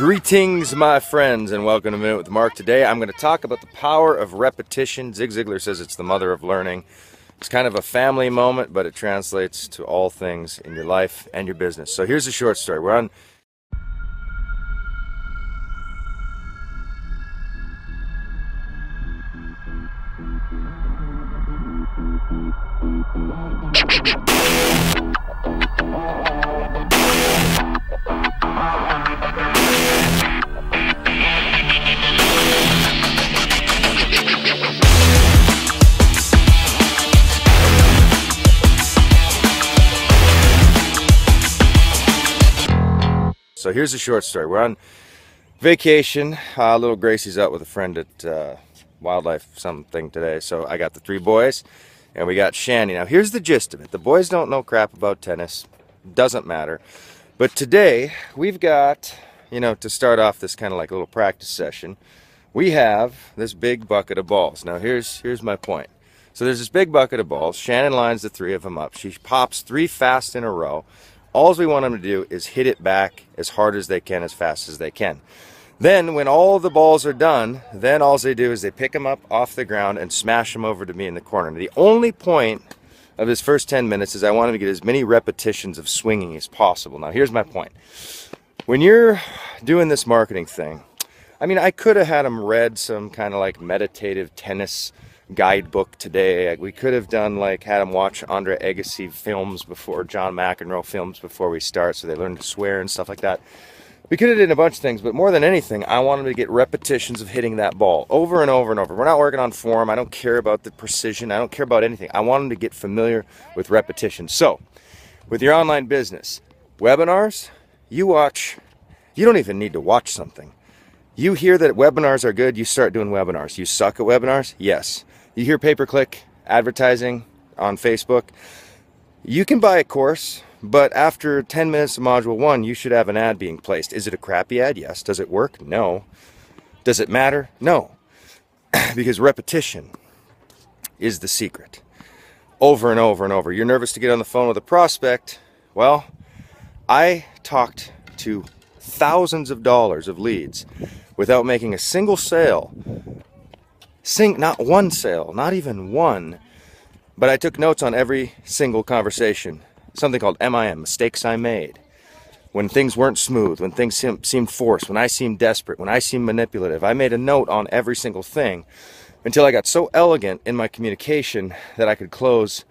Greetings, my friends, and welcome to Minute with Mark. Today I'm going to talk about the power of repetition. Zig Ziglar says it's the mother of learning. It's kind of a family moment, but it translates to all things in your life and your business. So here's a short story. We're on So here's a short story. We're on vacation. Uh, little Gracie's out with a friend at uh, wildlife something today. So I got the three boys and we got Shanny. Now here's the gist of it. The boys don't know crap about tennis. Doesn't matter. But today we've got, you know, to start off this kind of like a little practice session, we have this big bucket of balls. Now here's here's my point. So there's this big bucket of balls. Shannon lines the three of them up. She pops three fast in a row. All we want them to do is hit it back as hard as they can, as fast as they can. Then, when all the balls are done, then all they do is they pick them up off the ground and smash them over to me in the corner. The only point of his first 10 minutes is I want him to get as many repetitions of swinging as possible. Now, here's my point. When you're doing this marketing thing, I mean, I could have had him read some kind of like meditative tennis guidebook today. We could have done like had them watch Andre Agassi films before John McEnroe films before we start, so they learn to swear and stuff like that. We could have done a bunch of things, but more than anything, I want them to get repetitions of hitting that ball over and over and over. We're not working on form. I don't care about the precision. I don't care about anything. I want them to get familiar with repetition. So, with your online business, webinars, you watch. You don't even need to watch something. You hear that webinars are good, you start doing webinars. You suck at webinars? Yes. You hear pay per click advertising on Facebook. You can buy a course, but after 10 minutes of module one, you should have an ad being placed. Is it a crappy ad? Yes. Does it work? No. Does it matter? No. because repetition is the secret. Over and over and over. You're nervous to get on the phone with a prospect. Well, I talked to thousands of dollars of leads without making a single sale Sing, not one sale, not even one. But I took notes on every single conversation. Something called MIM, mistakes I made. When things weren't smooth, when things seemed forced, when I seemed desperate, when I seemed manipulative. I made a note on every single thing until I got so elegant in my communication that I could close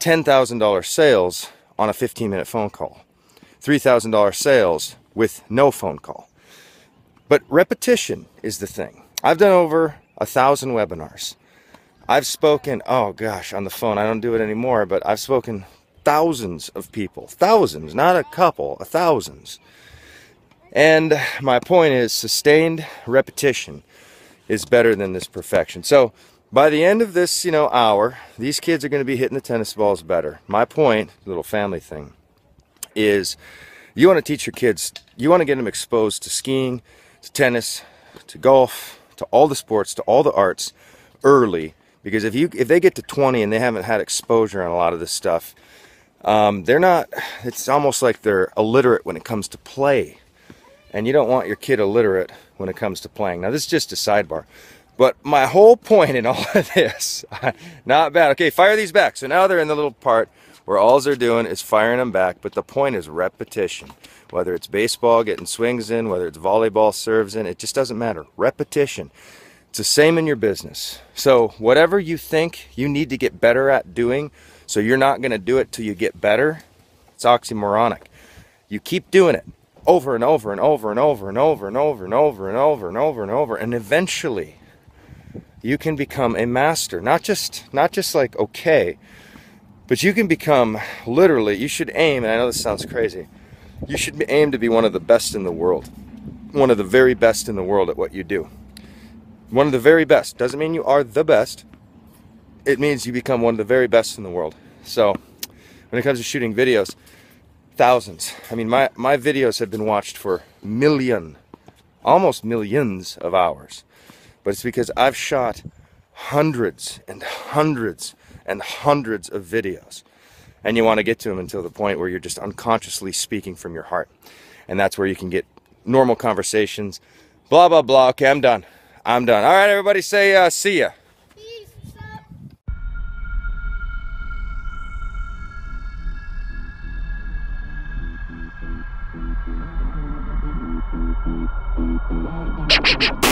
$10,000 sales on a 15 minute phone call, $3,000 sales with no phone call. But repetition is the thing. I've done over a thousand webinars. I've spoken, oh gosh, on the phone. I don't do it anymore, but I've spoken thousands of people. Thousands, not a couple, a thousands. And my point is sustained repetition is better than this perfection. So by the end of this, you know, hour, these kids are going to be hitting the tennis balls better. My point, little family thing, is you want to teach your kids, you want to get them exposed to skiing, to tennis, to golf, to all the sports, to all the arts early. Because if you if they get to 20 and they haven't had exposure on a lot of this stuff, um, they're not. It's almost like they're illiterate when it comes to play, and you don't want your kid illiterate when it comes to playing. Now this is just a sidebar, but my whole point in all of this, not bad. Okay, fire these back. So now they're in the little part where all they're doing is firing them back, but the point is repetition. Whether it's baseball, getting swings in, whether it's volleyball, serves in, it just doesn't matter. Repetition. It's the same in your business. So, whatever you think you need to get better at doing, so you're not going to do it till you get better, it's oxymoronic. You keep doing it over and over and over and over and over and over and over and over and over and over and eventually you can become a master not just not just like okay but you can become literally, you should aim, and I know this sounds crazy, you should aim to be one of the best in the world. One of the very best in the world at what you do. One of the very best. Doesn't mean you are the best. It means you become one of the very best in the world. So, when it comes to shooting videos, thousands. I mean, my, my videos have been watched for million, almost millions of hours. But it's because I've shot hundreds and hundreds and hundreds of videos. And you want to get to them until the point where you're just unconsciously speaking from your heart. And that's where you can get normal conversations. Blah, blah, blah. Okay, I'm done. I'm done. All right, everybody say uh, see ya. Thank